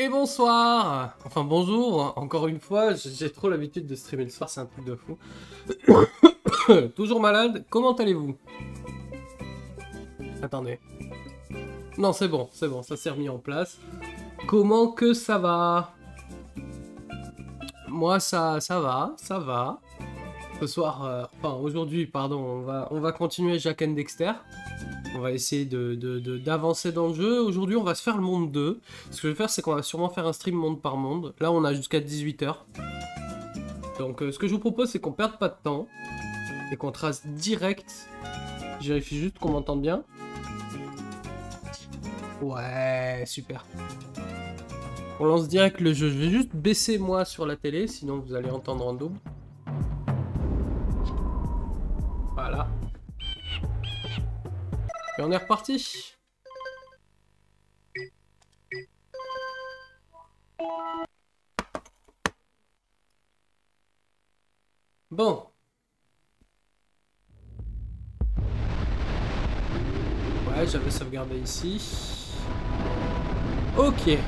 Et bonsoir Enfin bonjour, encore une fois, j'ai trop l'habitude de streamer le soir, c'est un truc de fou. Toujours malade, comment allez-vous? Attendez. Non, c'est bon, c'est bon, ça s'est remis en place. Comment que ça va? Moi, ça, ça va, ça va. Ce soir, euh, enfin aujourd'hui, pardon, on va, on va continuer Jack and Dexter. On va essayer d'avancer de, dans le jeu. Aujourd'hui, on va se faire le monde 2. Ce que je vais faire, c'est qu'on va sûrement faire un stream monde par monde. Là, on a jusqu'à 18h. Donc, euh, ce que je vous propose, c'est qu'on perde pas de temps. Et qu'on trace direct. Je vérifie juste qu'on m'entende bien. Ouais, super. On lance direct le jeu. Je vais juste baisser moi sur la télé, sinon vous allez entendre en double. Et on est reparti Bon. Ouais, j'avais sauvegardé ici. Ok.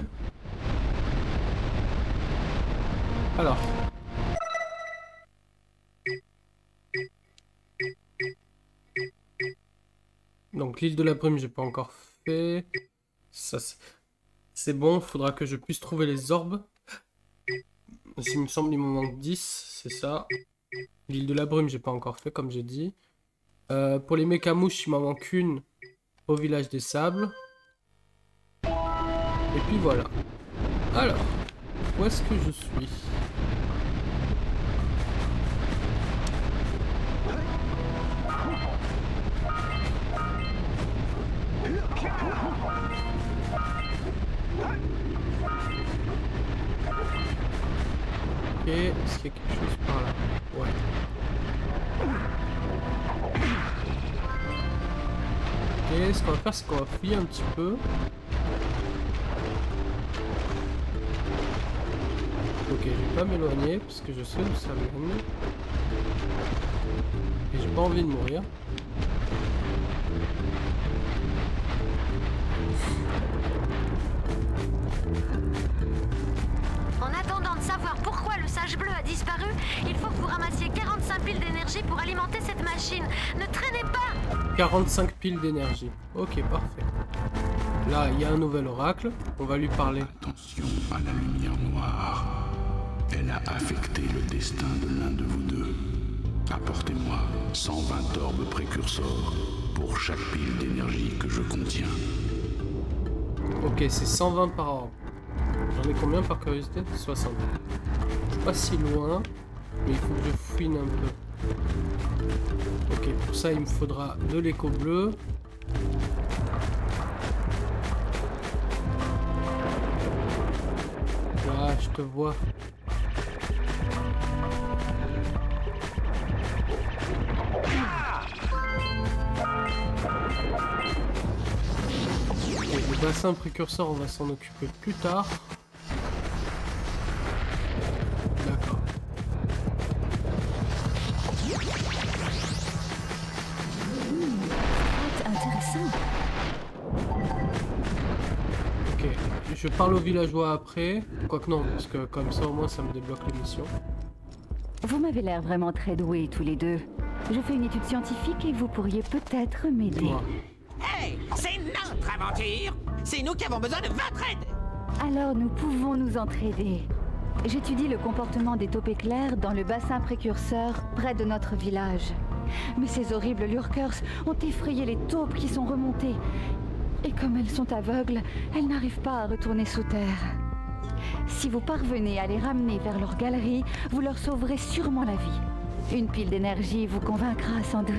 Alors. Donc l'île de la brume, j'ai pas encore fait. Ça, c'est bon. Faudra que je puisse trouver les orbes. Il me semble qu'il me manque 10, c'est ça. L'île de la brume, j'ai pas encore fait, comme j'ai dit. Euh, pour les mécamouches, il m'en manque une au village des sables. Et puis voilà. Alors, où est-ce que je suis? Est-ce qu'il y a quelque chose par là Ouais. Ok, ce qu'on va faire, c'est qu'on va fouiller un petit peu. Ok, je vais pas m'éloigner parce que je sais où ça mène. Et j'ai pas envie de mourir. Bleu a disparu, il faut que vous ramassiez 45 piles d'énergie pour alimenter cette machine. Ne traînez pas 45 piles d'énergie. Ok, parfait. Là, il y a un nouvel oracle. On va lui parler. Attention à la lumière noire. Elle a affecté le destin de l'un de vous deux. Apportez-moi 120 orbes précurseurs pour chaque pile d'énergie que je contiens. Ok, c'est 120 par orbe. J'en ai combien par curiosité? 60 pas si loin, mais il faut que je fouine un peu. Ok, pour ça, il me faudra de l'écho bleu. Ah, je te vois. bassin précurseur, on va s'en occuper plus tard. Parle aux villageois après. Quoique non, parce que comme ça au moins ça me débloque l'émission. Vous m'avez l'air vraiment très doués tous les deux. Je fais une étude scientifique et vous pourriez peut-être m'aider. Hey, c'est notre aventure C'est nous qui avons besoin de votre aide Alors nous pouvons nous entraider. J'étudie le comportement des taupes éclairs dans le bassin précurseur près de notre village. Mais ces horribles lurkers ont effrayé les taupes qui sont remontées. Et comme elles sont aveugles, elles n'arrivent pas à retourner sous terre. Si vous parvenez à les ramener vers leur galerie, vous leur sauverez sûrement la vie. Une pile d'énergie vous convaincra sans doute.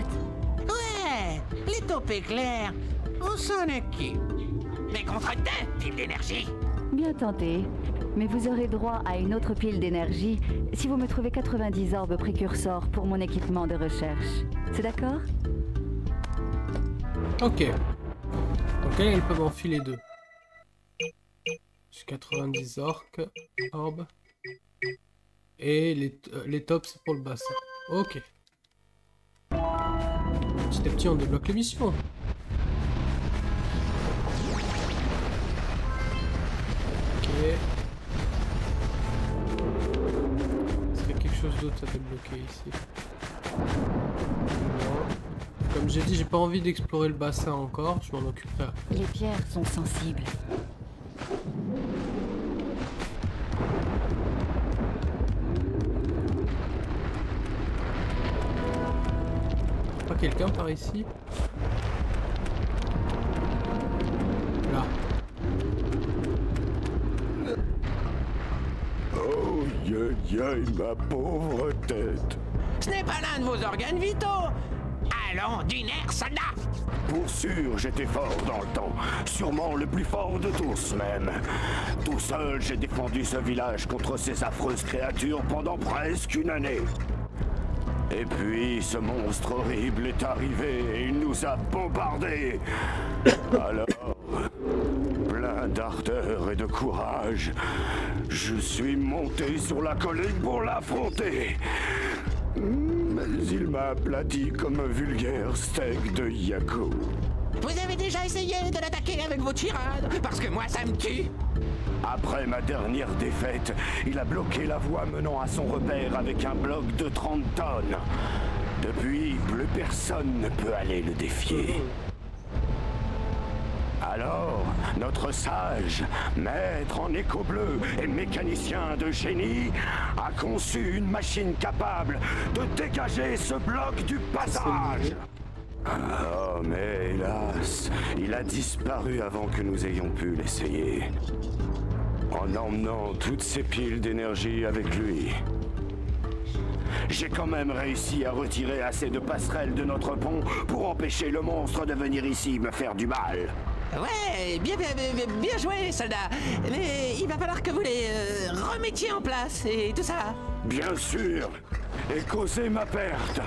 Ouais, les taupes éclairs, on s'en occupe. Mais contre deux piles d'énergie Bien tenté. Mais vous aurez droit à une autre pile d'énergie si vous me trouvez 90 orbes précurseurs pour mon équipement de recherche. C'est d'accord? Ok. Ok, ils peuvent en filer deux. J'ai 90 orques, orbes. Et les, euh, les tops, c'est pour le bassin. Ok. Petit à petit, on débloque les missions. Est-ce qu'il y a quelque chose d'autre à débloquer ici? Comme j'ai dit, j'ai pas envie d'explorer le bassin encore, je m'en occuperai. Les pierres sont sensibles. Pas quelqu'un par ici? Là. Oh, aïe, aïe, ma pauvre tête. Ce n'est pas l'un de vos organes vitaux. Soldat Pour sûr, j'étais fort dans le temps. Sûrement le plus fort de tous, même. Tout seul, j'ai défendu ce village contre ces affreuses créatures pendant presque une année. Et puis, ce monstre horrible est arrivé et il nous a bombardés. Alors, plein d'ardeur et de courage, je suis monté sur la colline pour l'affronter. Il m'a aplati comme un vulgaire steak de Yako. Vous avez déjà essayé de l'attaquer avec vos tirades Parce que moi, ça me tue. Après ma dernière défaite, il a bloqué la voie menant à son repère avec un bloc de 30 tonnes. Depuis, plus personne ne peut aller le défier. Alors, notre sage, maître en écho bleu et mécanicien de génie, a conçu une machine capable de dégager ce bloc du passage. Oh, mais hélas, il a disparu avant que nous ayons pu l'essayer. En emmenant toutes ces piles d'énergie avec lui. J'ai quand même réussi à retirer assez de passerelles de notre pont pour empêcher le monstre de venir ici me faire du mal. Ouais, bien, joué, soldat. Mais il va falloir que vous les euh, remettiez en place et tout ça. Bien sûr, et causer ma perte.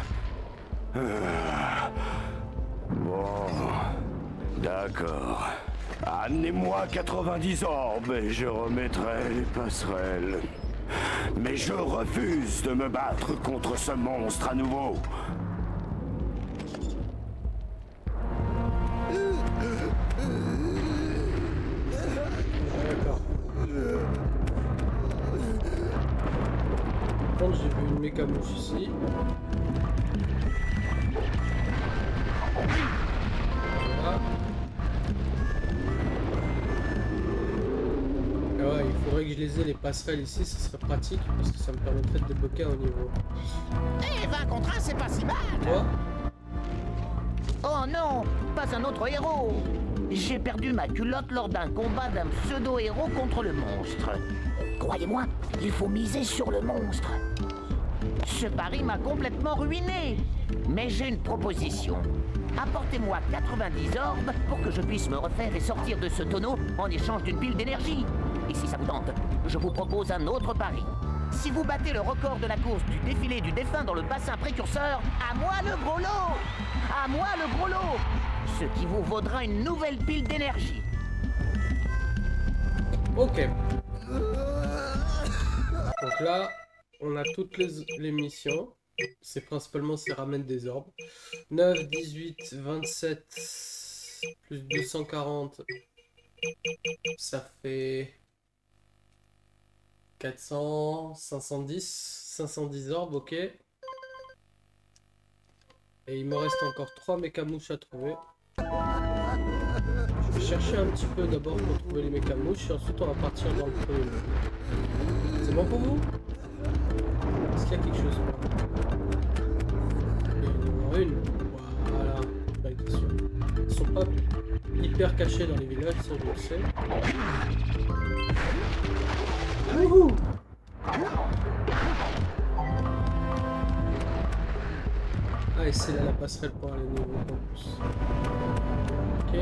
Ah. Bon, d'accord. Amenez-moi 90 orbes et je remettrai les passerelles. Mais je refuse de me battre contre ce monstre à nouveau. Contre, j'ai vu une mécamouche ici. Voilà. Ouais, il faudrait que je les ai les passerelles ici, ce serait pratique parce que ça me permettrait de débloquer un niveau. Eh, 20 contre 1, c'est pas si mal. Toi Oh non, pas un autre héros J'ai perdu ma culotte lors d'un combat d'un pseudo-héros contre le monstre. Croyez-moi, il faut miser sur le monstre. Ce pari m'a complètement ruiné. Mais j'ai une proposition. Apportez-moi 90 orbes pour que je puisse me refaire et sortir de ce tonneau en échange d'une pile d'énergie. Et si ça vous tente, je vous propose un autre pari. Si vous battez le record de la course du défilé du défunt dans le bassin précurseur, à moi le gros lot À moi le gros lot Ce qui vous vaudra une nouvelle pile d'énergie. Ok. Donc là, on a toutes les, missions. C'est principalement ça ramène des orbes. 9, 18, 27, plus 240. Ça fait 400, 510, 510 orbes, ok. Et il me reste encore 3 mécamouches à trouver. Je vais chercher un petit peu d'abord pour trouver les mécamouches et ensuite on va partir dans le premier. C'est bon pour vous? Est-ce qu'il y a quelque chose Il y en a une. Voilà, étais sûr. Ils sont pas hyper cachés dans les villages, ça je le sais. Wouhou Ah et c'est là la passerelle pour aller au niveau campus. Ok.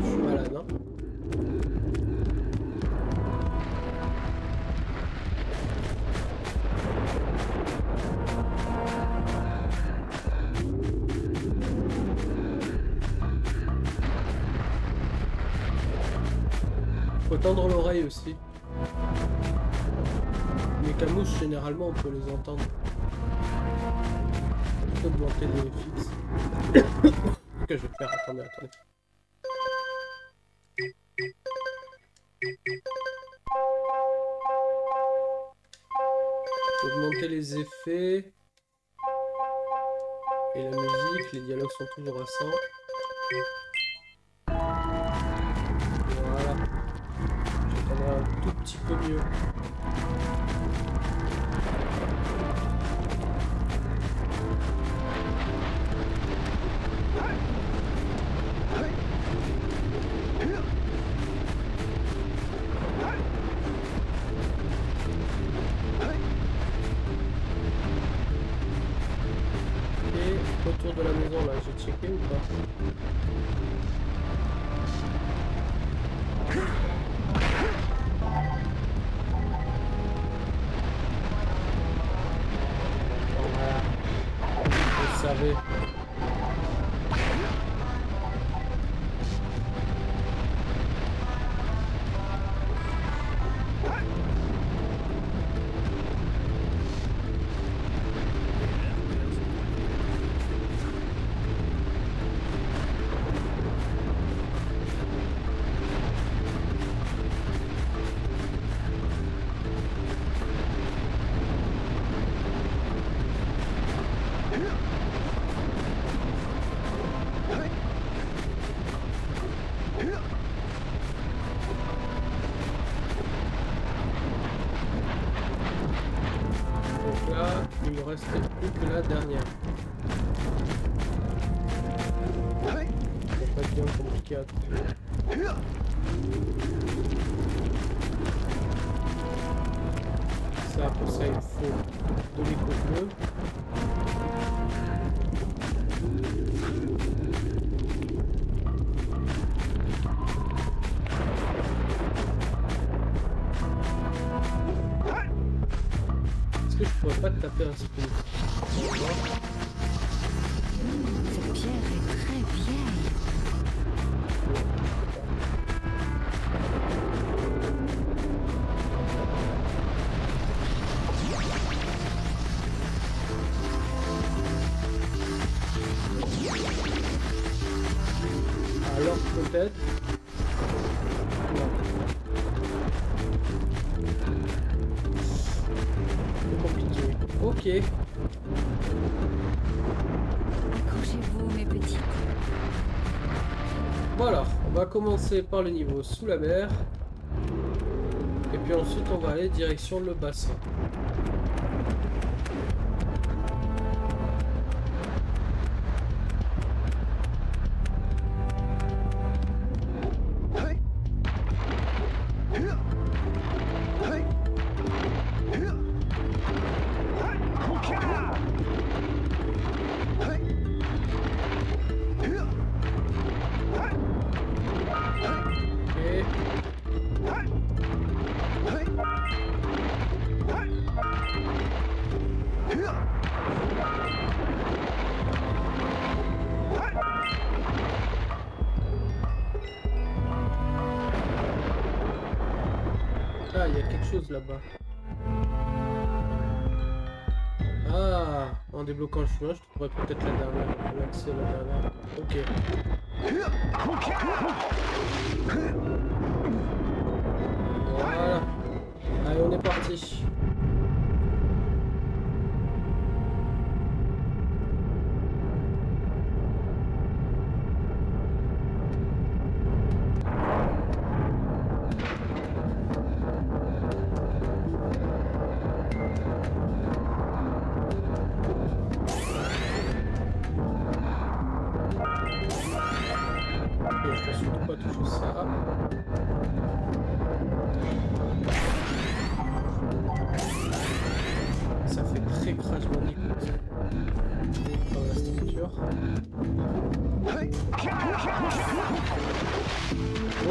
Je suis malade, hein. Faut tendre l'oreille aussi. Les camouches, généralement, on peut les entendre. Augmenter les fixes. Que je vais faire Attendez, attendez. Augmenter les effets. Et la musique, les dialogues sont toujours à 100. Voilà. J'entendrai un tout petit peu mieux. Bien peut-être. Non. C'est compliqué. Ok. Accrochez-vous, mes petits. Voilà, on va commencer par le niveau sous la mer. Et puis ensuite on va aller direction le bassin.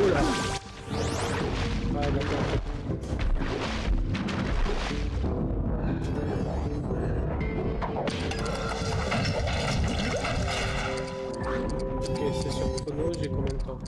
Oh là Ouais, d'accord. Ok, c'est sur chrono, j'ai combien de temps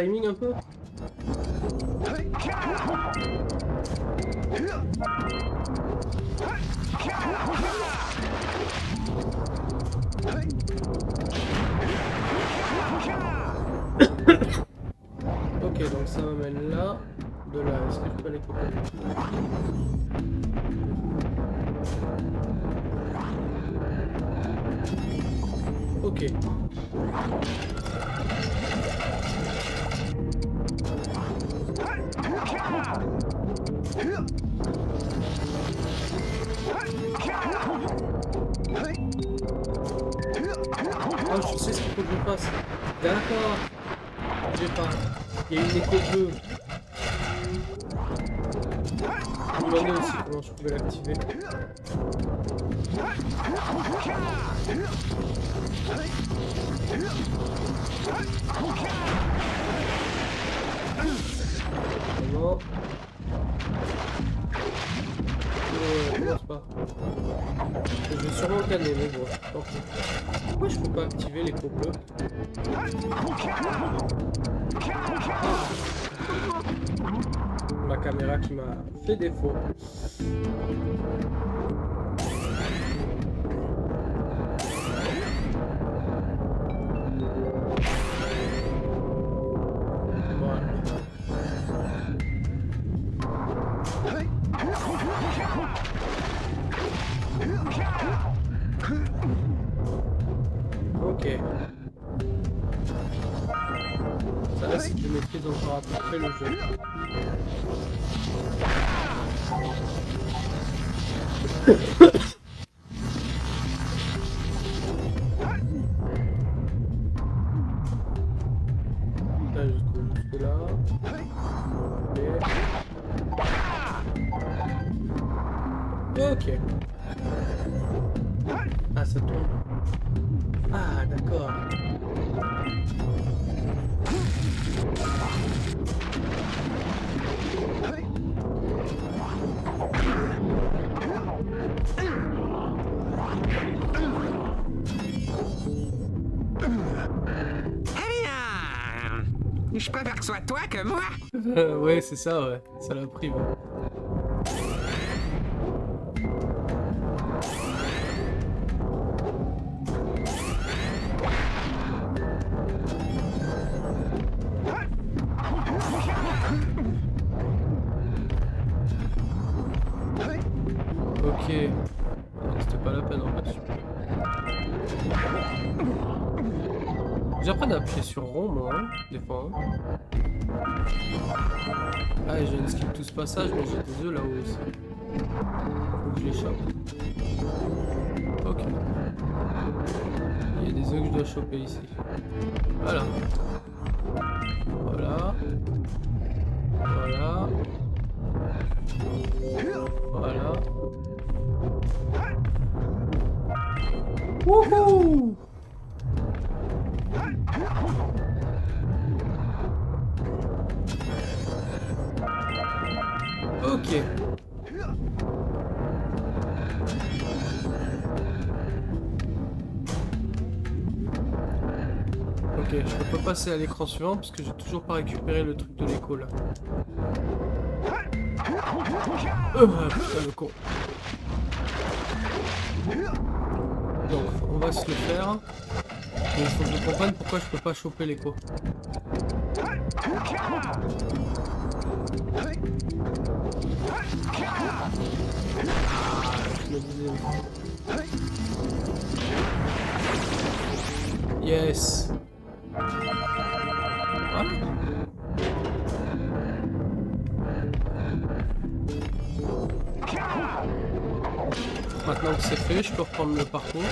timing un peu? Oh, je sais ce qu'il faut que je fasse. D'accord. J'ai pas. Il y a une écho bleue. Je me demandais aussi je pouvais l'activer. Comment Euh, commence pas. Je vais sûrement canner, mais bon. Pourquoi je peux pas activer l'écho bleu Ma caméra qui m'a fait défaut. C'est ça, ouais. Ça l'a pris. Ok. C'était pas la peine en fait. J'apprends d'appuyer sur rond moi, hein, des fois. hein. Ah, et j'ai une skip tout ce passage, mais j'ai des œufs là-haut aussi. Faut que je les chope. Ok. Il y a des œufs que je dois choper ici. Voilà. Voilà. Voilà. Voilà. Wouhou je peux pas passer à l'écran suivant parce que j'ai toujours pas récupéré le truc de l'écho là. Euh, putain le con. Donc on va se le faire. Mais il faut que je comprenne pourquoi je peux pas choper l'écho. Yes. Maintenant c'est fait, je peux reprendre le parcours.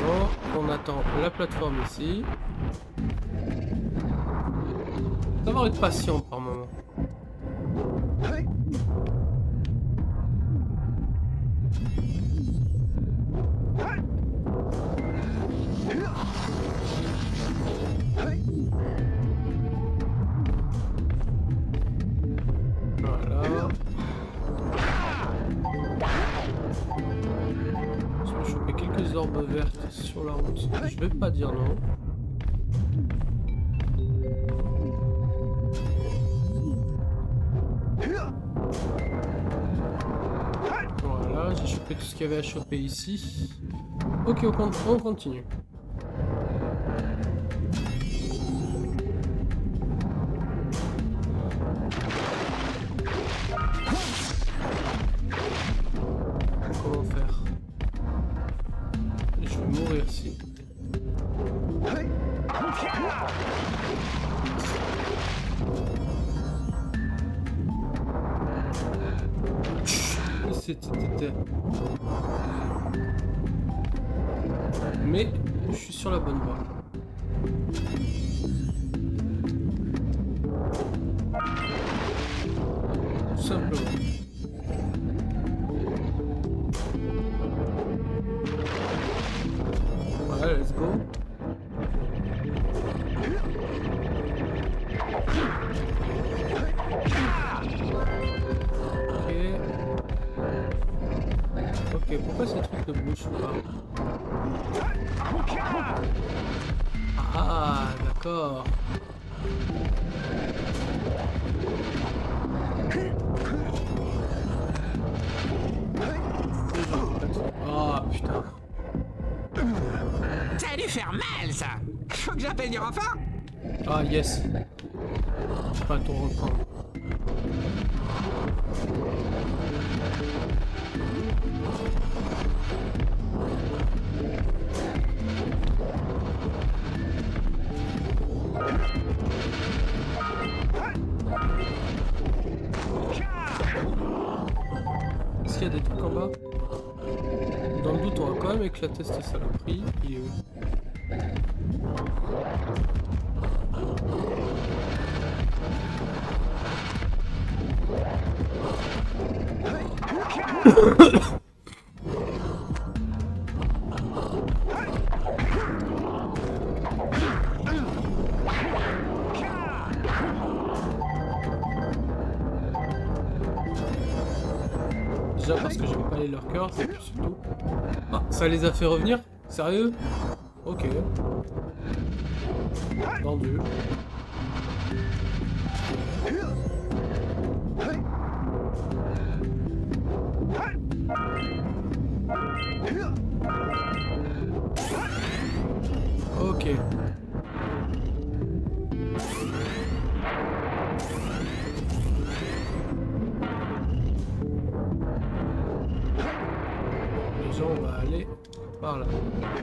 Bon, on attend la plateforme ici. Savoir être patient par moment. Route. Je vais pas dire non. Voilà, j'ai chopé tout ce qu'il y avait à choper ici. Ok, on continue. Est-ce qu'il y a des trucs en bas Dans le doute, on va quand même éclater cette saloperie. Il est où ça les a fait revenir? Sérieux? Ok. Vendu. Par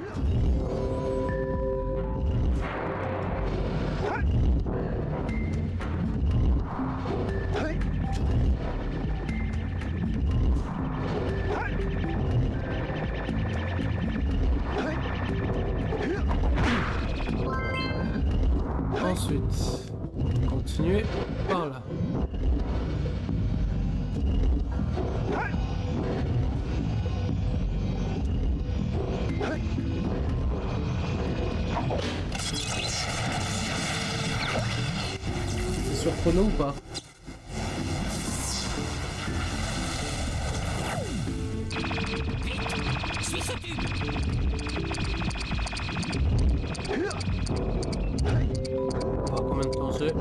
de temps j'ai.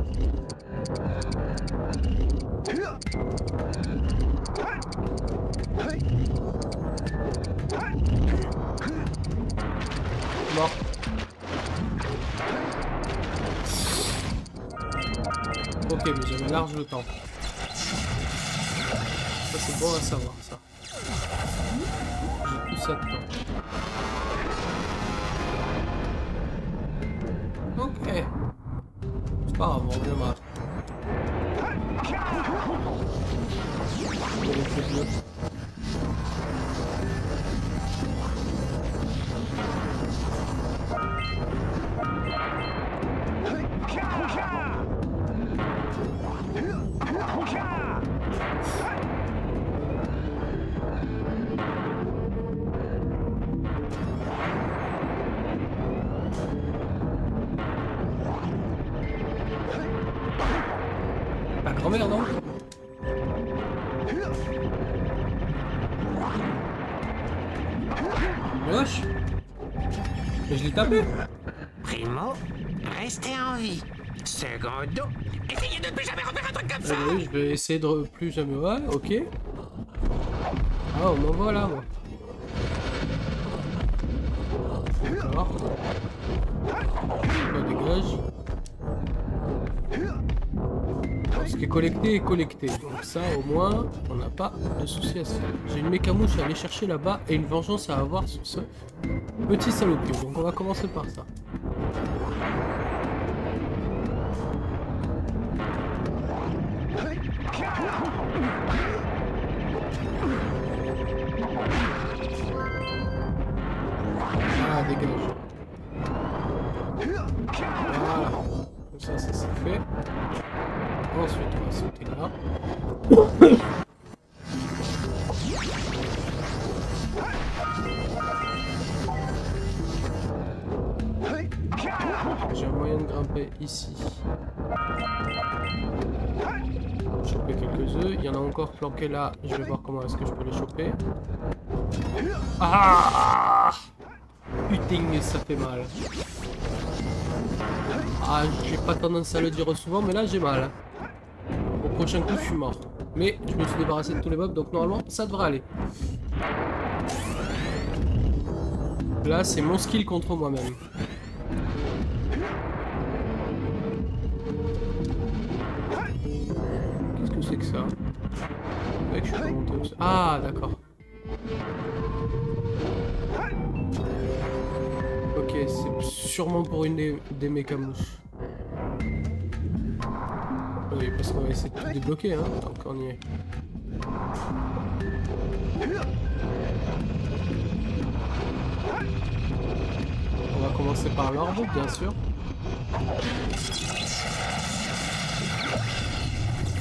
Mort. Mais j'avais large le temps. Ça c'est bon à savoir ça. J'ai tout ça de temps. Ok. C'est pas grave, on Primo, restez en vie. Secondo, essayez de ne plus jamais refaire un truc comme Ah ça. oui, je vais essayer de plus jamais. Ouais, ok. Ah, on m'en voilà, moi. Collecté est collecté. Donc ça, au moins, on n'a pas de souci à se faire. J'ai une mécamouche à aller chercher là-bas et une vengeance à avoir sur ce petit salopio. Donc on va commencer par ça. J'ai un moyen de grimper ici. Choper quelques œufs. Il y en a encore planqués là. Je vais voir comment est-ce que je peux les choper. Ah Putain, ça fait mal. Ah, j'ai pas tendance à le dire souvent, mais là j'ai mal. Au prochain coup, je suis mort. Mais je me suis débarrassé de tous les mobs, donc normalement, ça devrait aller. Là, c'est mon skill contre moi-même. Au- Ah, d'accord. Ok, c'est sûrement pour une des, des mécamouches. Oui, parce qu'on va essayer de tout débloquer, hein, tant qu'on y est. On va commencer par l'orbe, bien sûr.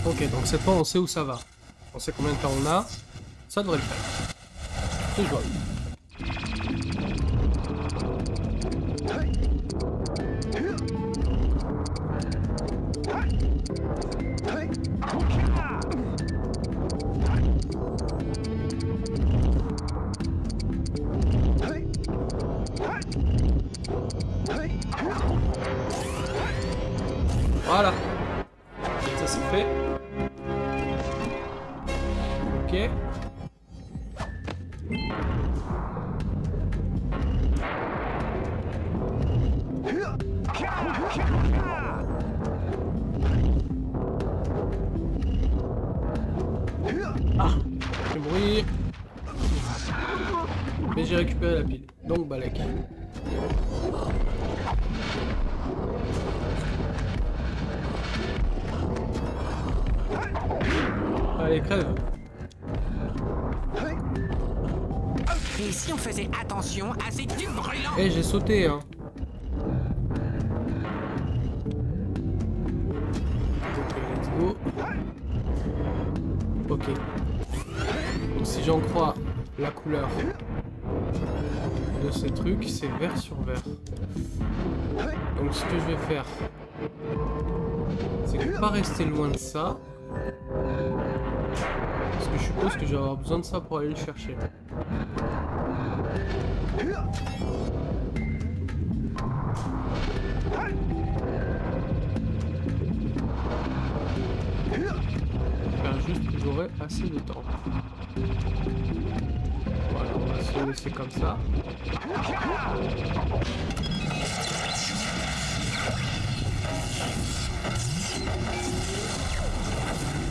Ok, donc cette fois on sait où ça va. On sait combien de temps on a. Ça devrait le faire. C'est jouable. Allez, crève. Et si on faisait attention à ces tubes brûlants? Eh, j'ai sauté, hein. Ok, let's go. Ok. Donc si j'en crois la couleur de ces trucs, c'est vert sur vert. Donc ce que je vais faire, c'est pas rester loin de ça. Suppose que je vais avoir besoin de ça pour aller le chercher. Juste que j'aurai assez de temps. Voilà, on va se laisser comme ça.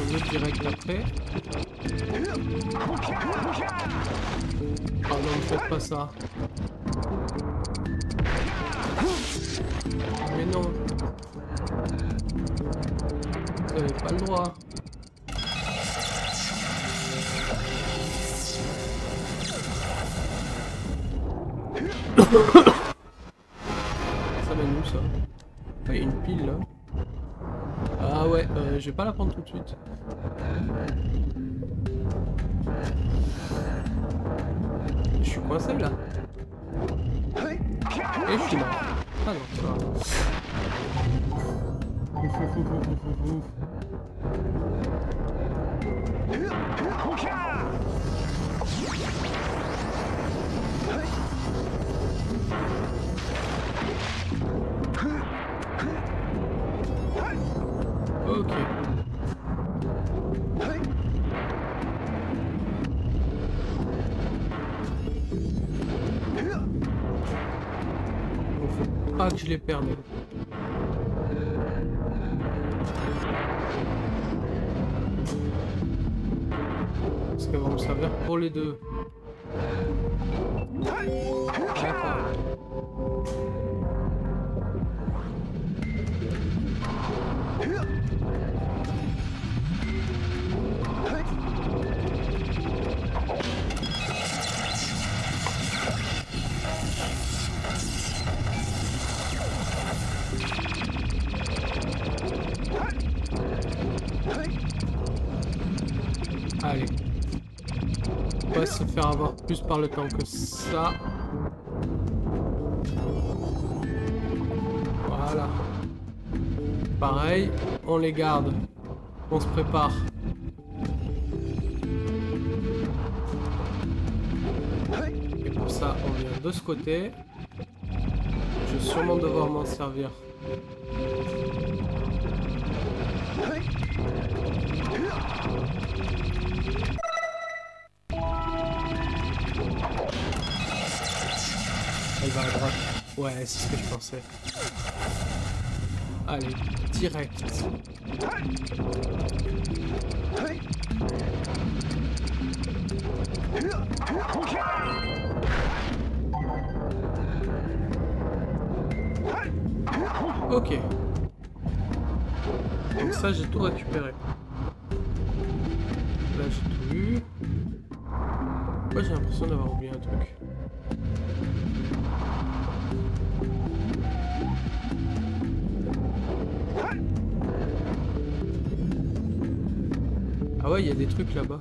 On est direct après. Oh non, ne faites pas ça. Mais non. Vous n'avez pas le droit. ça mène où ça? Ah, il y a une pile là. Ah ouais, euh, je vais pas la prendre tout de suite. Pas que je les perde. Parce qu'elles vont me servir pour les deux. Avoir plus par le temps que ça. Voilà. Pareil, on les garde. On se prépare. Et pour ça, on vient de ce côté. Je vais sûrement devoir m'en servir. Ouais, c'est ce que je pensais. Allez, direct. Ok. Donc ça, j'ai tout récupéré. Là, j'ai tout eu. Moi, j'ai l'impression d'avoir oublié un truc. Il y a des trucs là-bas.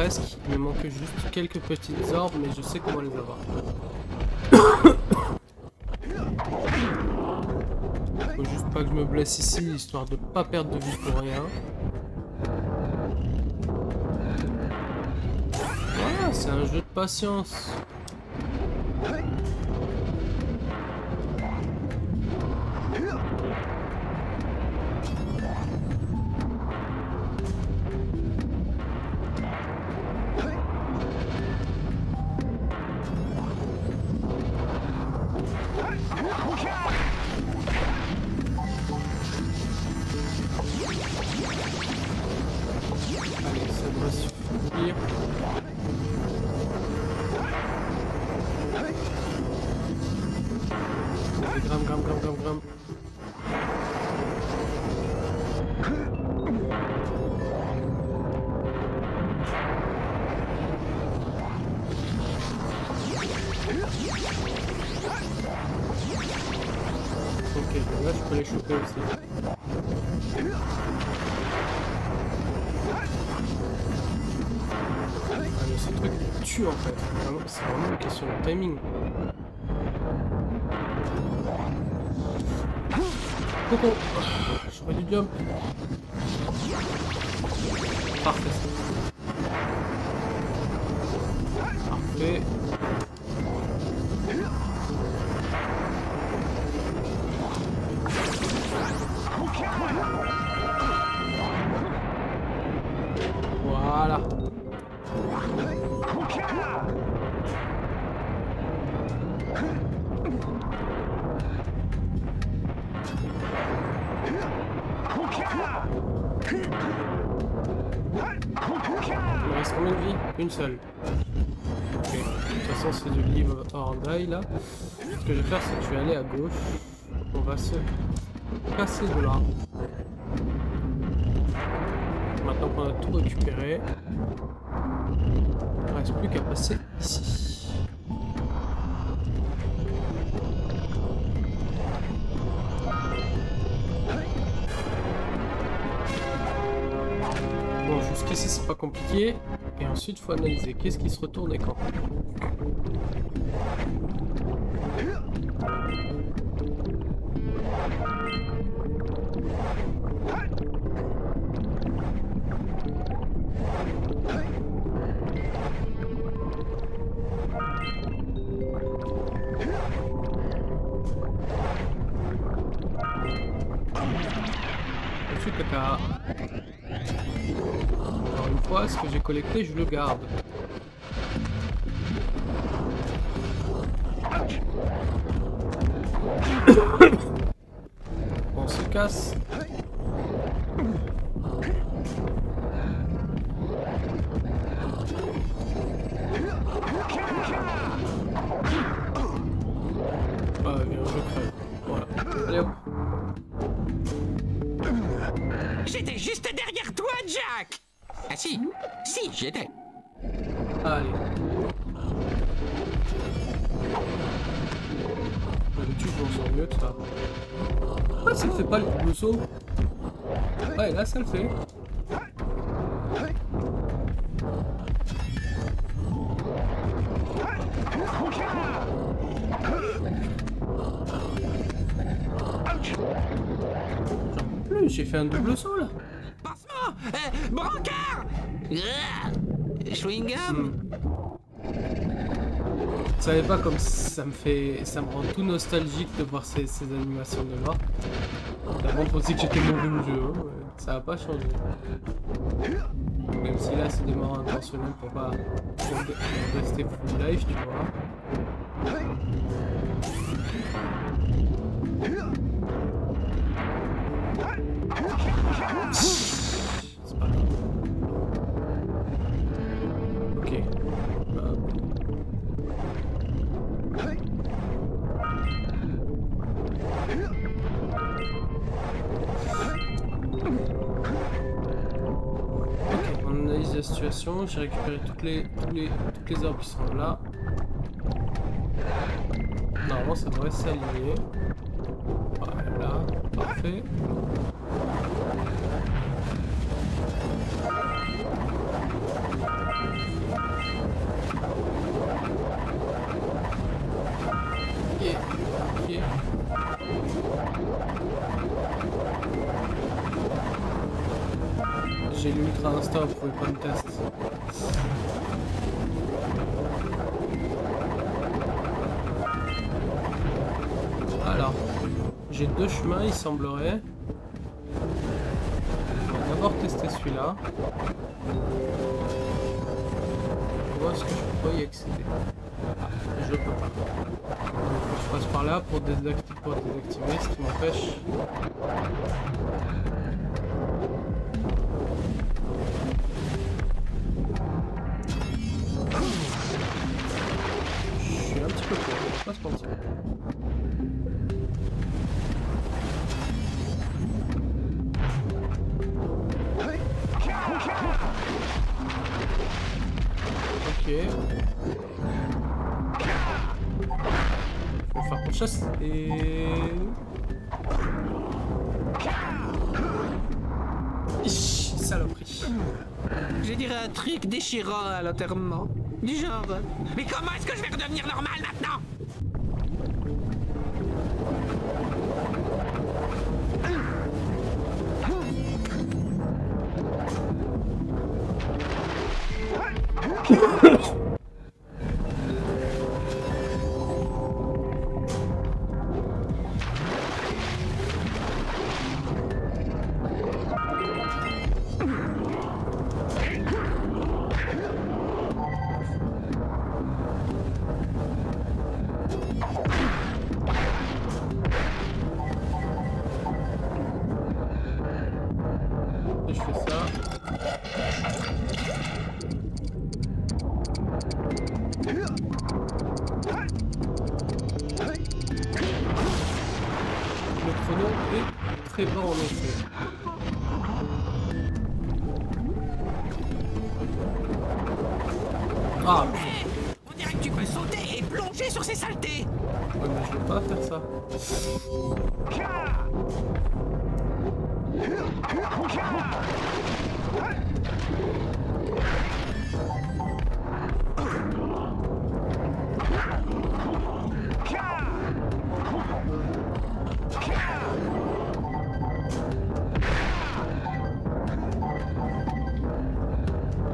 Il me manque juste quelques petites orbes, mais je sais comment les avoir. Faut juste pas que je me blesse ici, histoire de pas perdre de vie pour rien. Voilà, c'est un jeu de patience. Là, je peux les choper aussi. Ah, mais ces trucs tuent en fait. Ah, c'est vraiment une question de timing. Coco ah, J'aurais dû bien... Parfait, Parfait. Que je vais faire, c'est que je vais aller à gauche. On va se casser de là. Maintenant qu'on a tout récupéré, il ne reste plus qu'à passer ici. Bon, jusqu'ici c'est pas compliqué. Ensuite, faut analyser qu'est-ce qui se retourne et quand? Je le garde. Ça le fait. J'en peux plus, j'ai fait un double saut là. Pansement euh, Brancard Ah Chewing gum Vous savez pas comme ça me fait, ça me rend tout nostalgique de voir ces, ces animations de mort. Avant on pensait que j'étais mauvais au jeu, hein, ça a pas changé. Même si là c'est des morts intentionnelles pour pas rester full life, tu vois. J'ai récupéré toutes les, toutes les qui sont là. Normalement, ça devrait s'aligner. Voilà, parfait. Alors, j'ai deux chemins, il semblerait. On va d'abord tester celui-là. Voir est-ce que je peux y accéder. Je peux pas. Je passe par là pour désactiver, pour désactiver ce qui m'empêche. Un truc déchirant à l'enterrement. Du genre. Mais comment est-ce que je vais redevenir normal?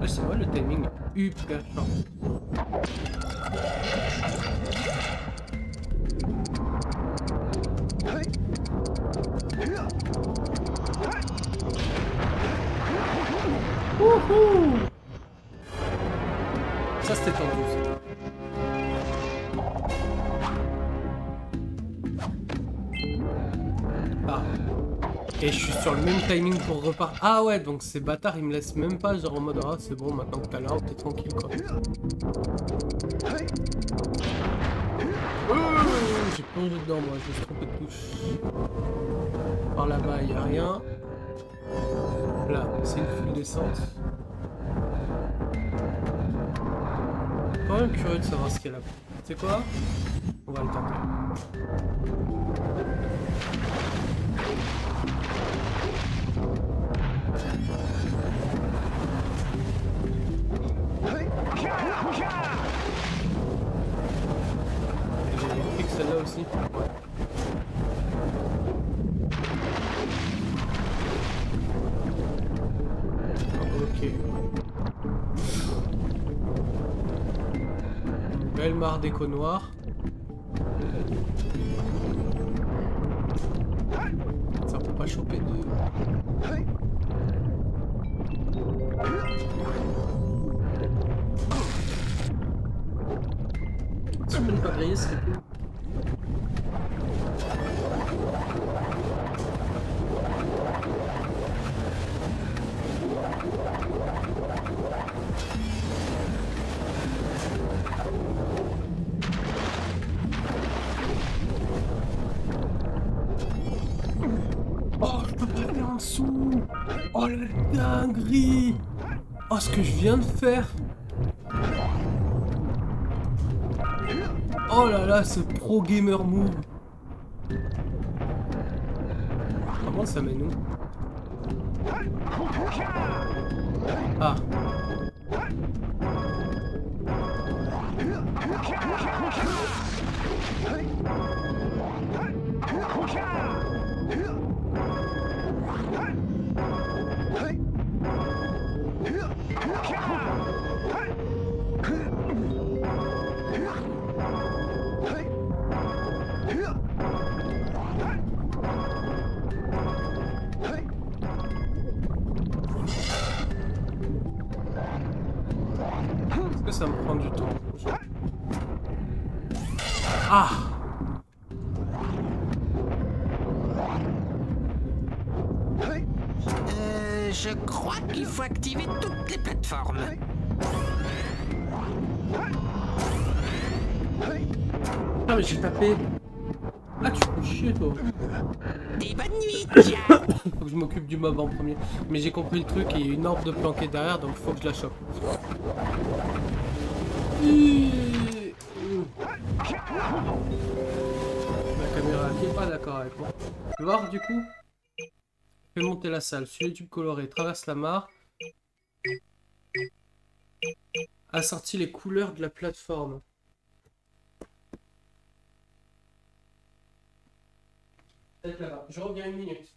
C'est vrai, le timing hyper short. Pour repartir. Ah ouais, donc ces bâtards ils me laissent même pas genre en mode ah c'est bon maintenant que t'as là, t'es tranquille quoi. J'ai plongé dedans moi, je suis trompé de touche. Par là-bas il a rien. Là, c'est une full descente. Quand même curieux de savoir ce qu'il y a là. C'est quoi? On va le tenter. Belle mare d'écho Oh, ce que je viens de faire. Oh là là, ce pro gamer move. Comment ça mène où? Du mob en premier. Mais j'ai compris le truc, il y a une orbe de planquer derrière, donc faut que je la chope. La caméra qui est pas d'accord avec moi. Voir du coup Fais monter la salle, suis les tubes colorés, traverse la mare. Assorti les couleurs de la plateforme. Je reviens une minute.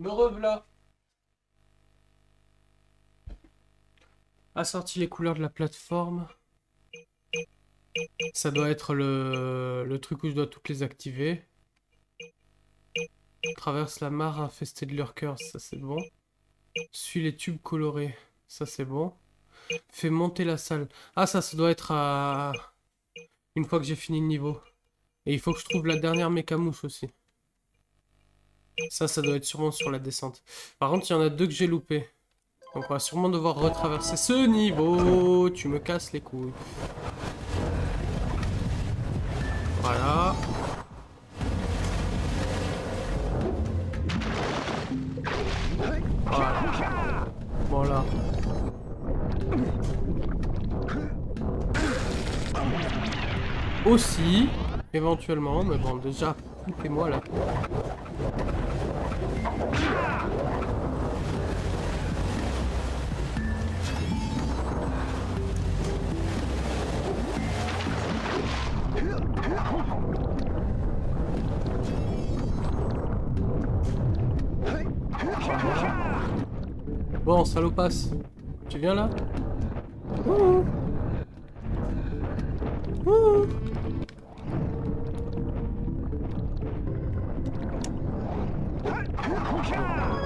Me revoilà. Assorti les couleurs de la plateforme. Ça doit être le, le truc où je dois toutes les activer. Traverse la mare infestée de lurkers, ça c'est bon. Suis les tubes colorés, ça c'est bon. Fais monter la salle. Ah ça, ça doit être à... Une fois que j'ai fini le niveau. Et il faut que je trouve la dernière mécamouche aussi. Ça, ça doit être sûrement sur la descente. Par contre, il y en a deux que j'ai loupé. Donc on va sûrement devoir retraverser ce niveau. Tu me casses les couilles. Voilà. Voilà. Voilà. Aussi, éventuellement, mais bon, déjà, coupez-moi là. Bon, salopasse. Tu viens là Ouh.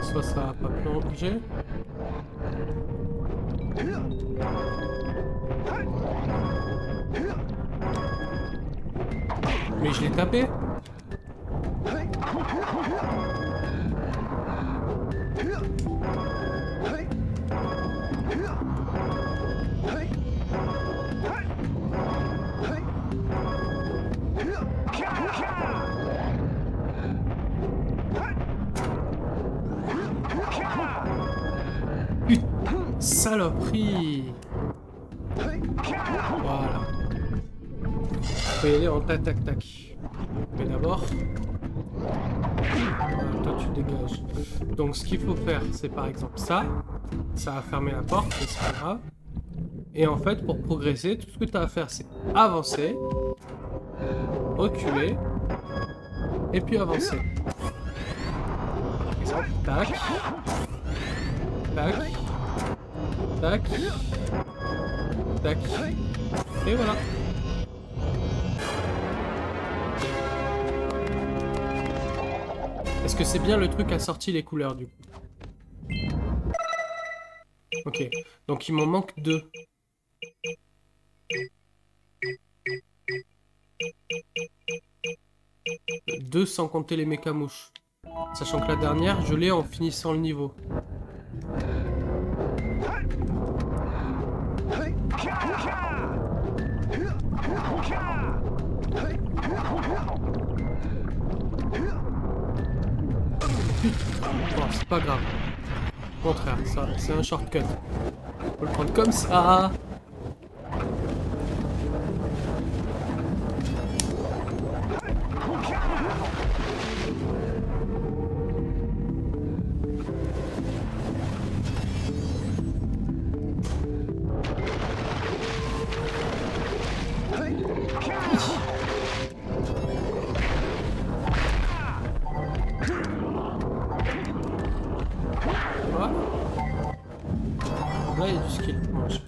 Soit ça a pas plongé. Je l'ai tapé saloperie Voilà. Faut y aller en tac tac tac. Donc ce qu'il faut faire, c'est par exemple ça. Ça va fermer la porte, c'est pas grave. Et en fait, pour progresser, tout ce que tu as à faire, c'est avancer, reculer, et puis avancer. Tac, tac, tac, tac, et voilà. Est-ce que c'est bien le truc assorti les couleurs du coup Ok, donc il m'en manque deux. Deux sans compter les mécamouches. Sachant que la dernière, je l'ai en finissant le niveau. Bon, c'est pas grave. Au contraire, ça, c'est un shortcut. Faut le prendre comme ça.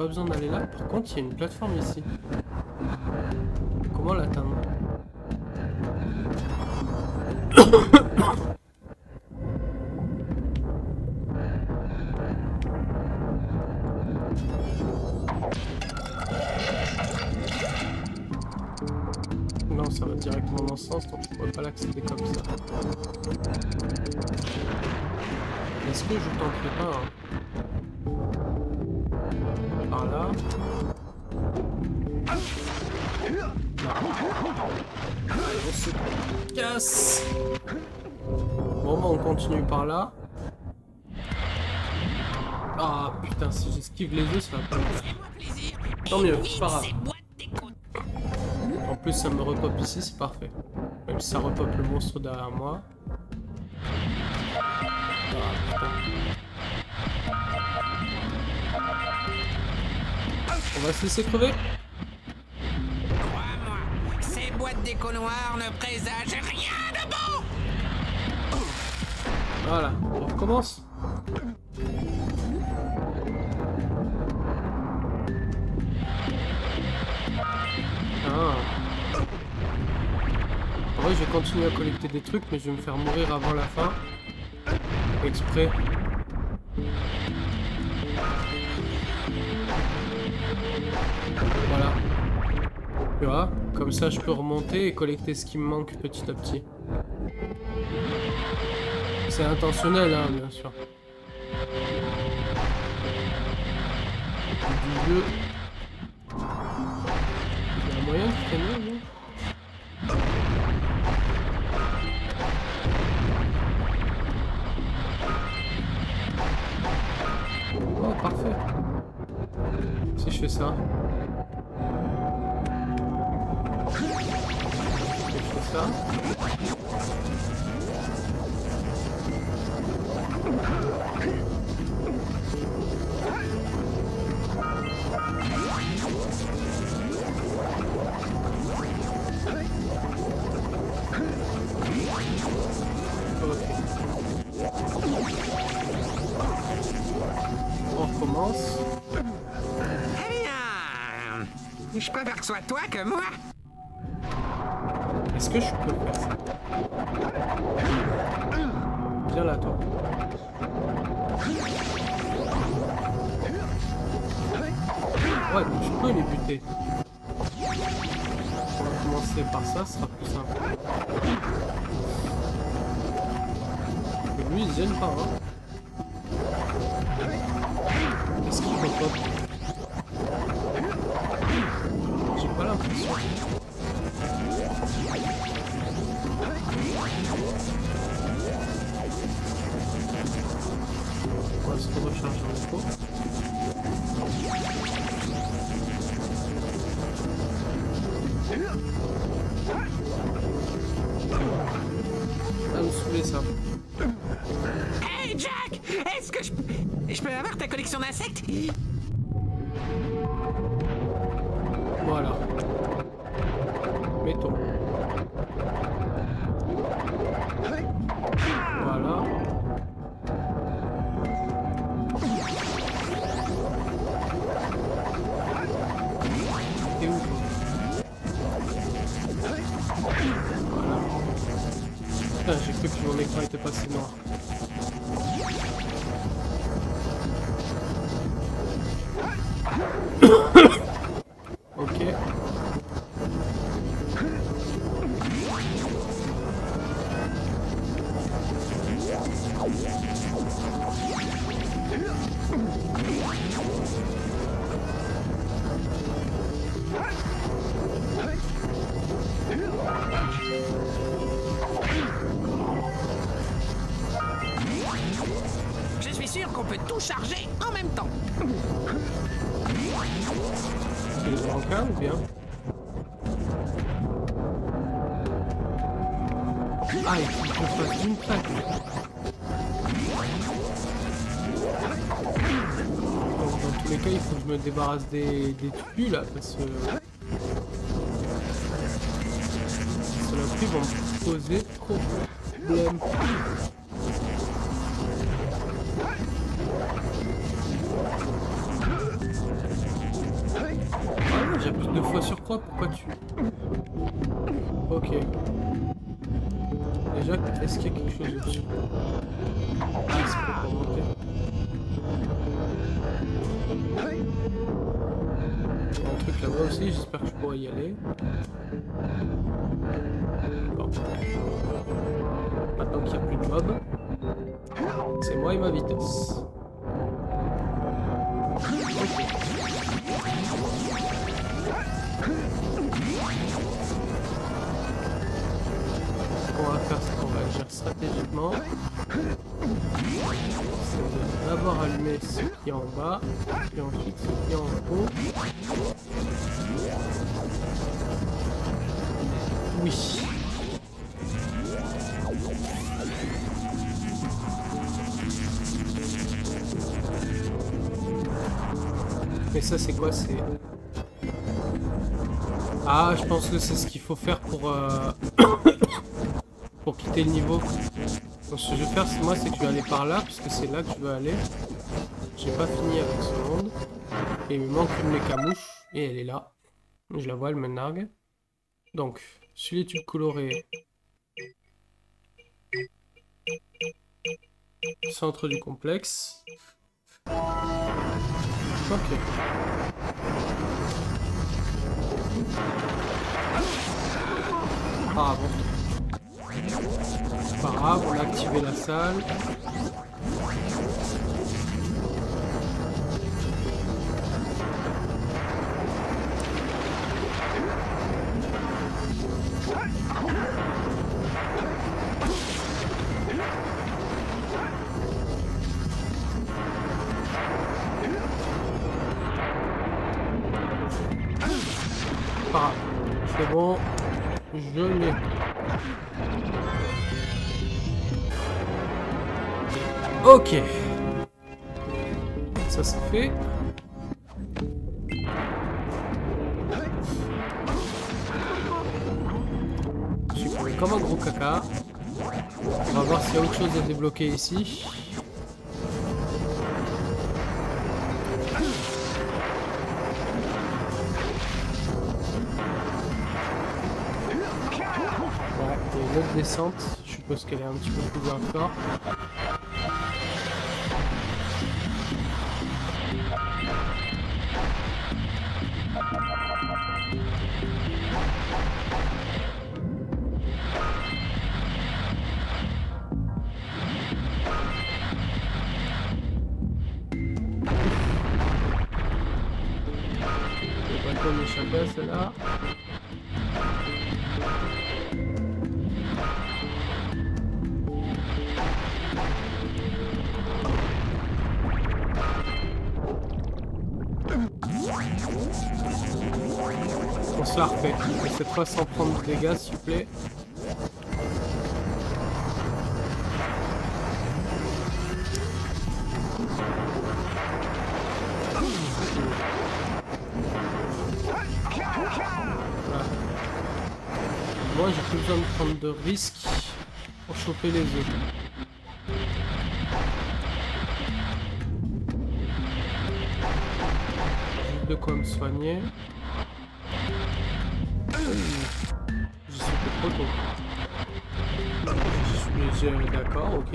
Pas besoin d'aller là. Par contre, il y a une plateforme ici. J'esquive les œufs, ça va pas. Tant mieux, c'est pas grave. En plus, ça me repop ici, c'est parfait. Même si ça repop le monstre derrière moi. On va se laisser crever Crois-moi, ces boîtes d'écho noires ne présagent rien de bon Voilà, on recommence. Je vais continuer à collecter des trucs, mais je vais me faire mourir avant la fin. Exprès. Voilà. Tu vois Comme ça, je peux remonter et collecter ce qui me manque petit à petit. C'est intentionnel, hein, bien sûr. Il y a moyen de freiner, je fais ça. Ça. Soit toi que moi. Est-ce que je peux faire ça? Viens là, toi. Ouais, je peux les buter. On va commencer par ça, ce sera plus simple. Lui, il gêne pas, hein. Putain, j'ai cru que mon écran était passé noir. Des, des là, parce que... Cela pris vont poser problèmes. Ah j'appuie deux fois sur croix, pourquoi tu... Ok. Déjà Est-ce qu'il y a quelque chose j'espère que je pourrai y aller. Bon. Maintenant qu'il n'y a plus de mobs, c'est moi et ma vitesse. Ce qu'on va faire, c'est qu'on va agir stratégiquement. C'est d'abord allumer ce qui est en bas, puis ensuite Mais ça c'est quoi C'est... Ah, je pense que c'est ce qu'il faut faire pour... euh, quitter le niveau. Ce que je vais faire, moi, c'est que je vais aller par là, puisque c'est là que je veux aller. J'ai pas fini avec ce monde. Et il me manque une mécamouche, et elle est là. Je la vois, elle me nargue. Donc, sur les tubes colorés. Centre du complexe. Ok. Ah bon. C'est pas grave, on a activé la salle. Ok. Ça c'est fait. Je suis comme un gros caca. On va voir s'il y a autre chose à débloquer ici. Ouais, il y a une autre descente. Je suppose qu'elle est un petit peu plus hardcore. Pas m'échapper à celle-là. On se la refait. Cette fois sans prendre de dégâts, s'il vous plaît. Risques pour choper les. J'ai de quoi me soigner. Je suis trop tôt. Je suis d'accord, ok.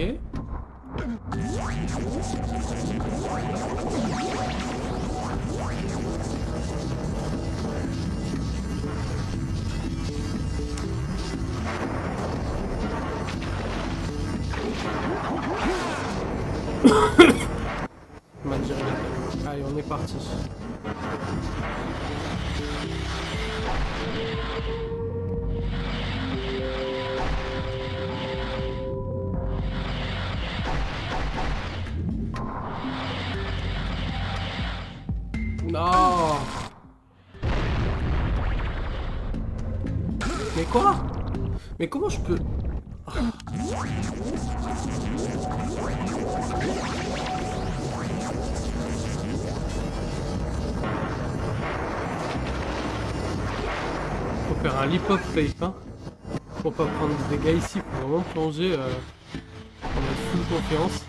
Safe, hein. Pour pas prendre des dégâts ici, faut vraiment plonger euh, en mode full confiance.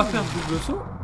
Pas faire double saut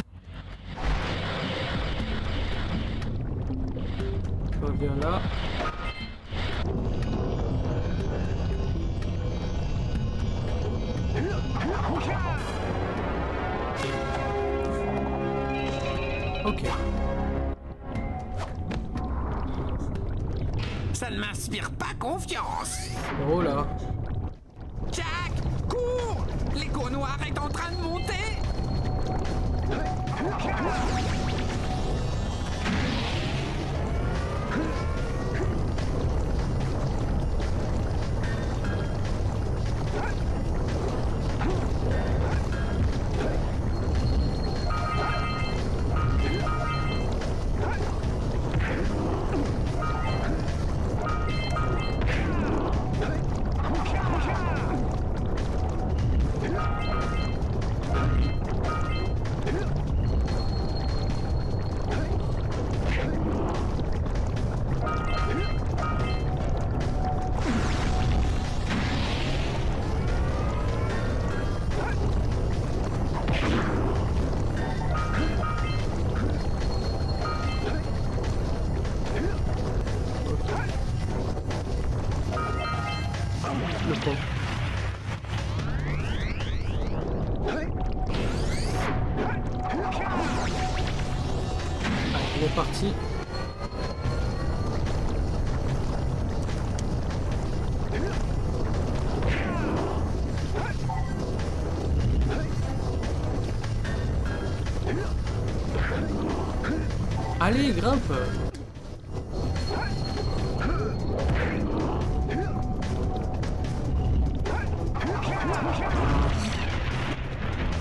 Allez, grimpe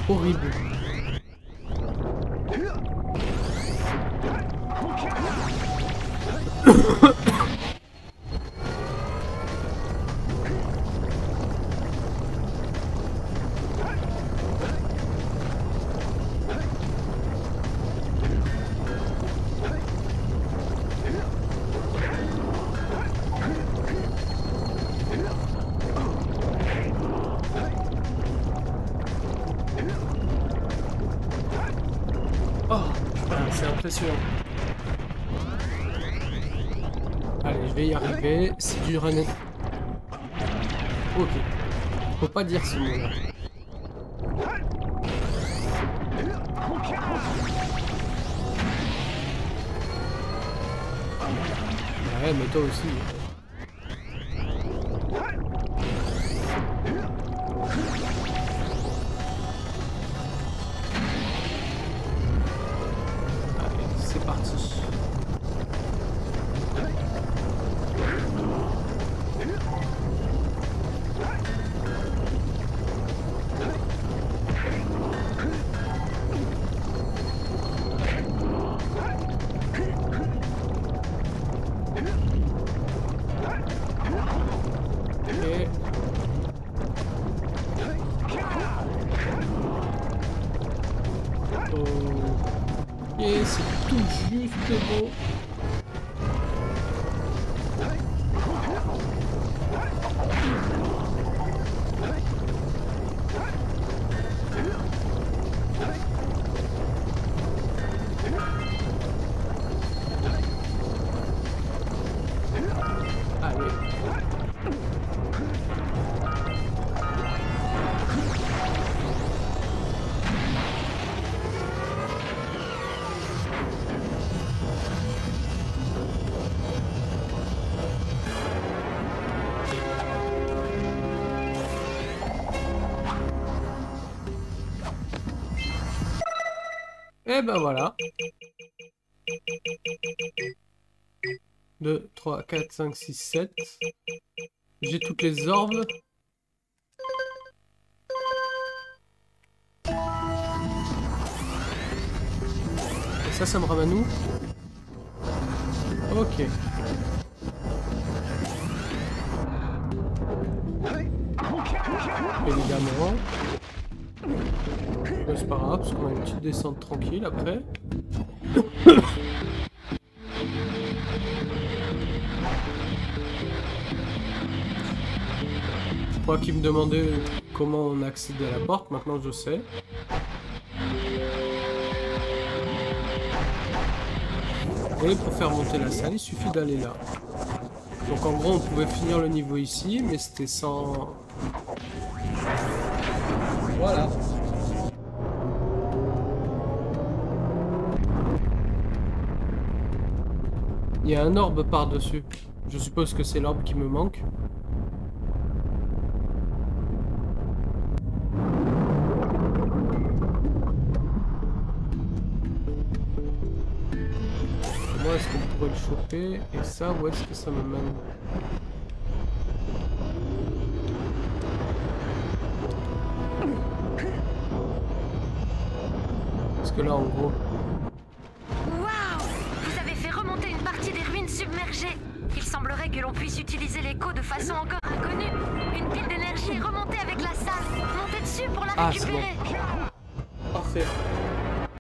Horrible. C'est du run. Ok. Faut pas dire ce mot-là. Ouais, mais toi aussi. Et ben voilà. 2, 3, 4, 5, 6, 7. J'ai toutes les orbes. Et ça, ça me ramène où? Ok. Évidemment c'est pas grave, parce qu'on a une petite descente tranquille après. Moi qui me demandait comment on accède à la porte, maintenant je sais. Et pour faire monter la salle, il suffit d'aller là. Donc en gros, on pouvait finir le niveau ici, mais c'était sans... Voilà. Il y a un orbe par-dessus. Je suppose que c'est l'orbe qui me manque. Comment est-ce qu'on pourrait le choper? Et ça, où est-ce que ça me mène? Parce que là, en gros... Il semblerait que l'on puisse utiliser l'écho de façon encore inconnue. Une pile d'énergie est remontée avec la salle. Montez dessus pour la Ah, récupérer. Parfait.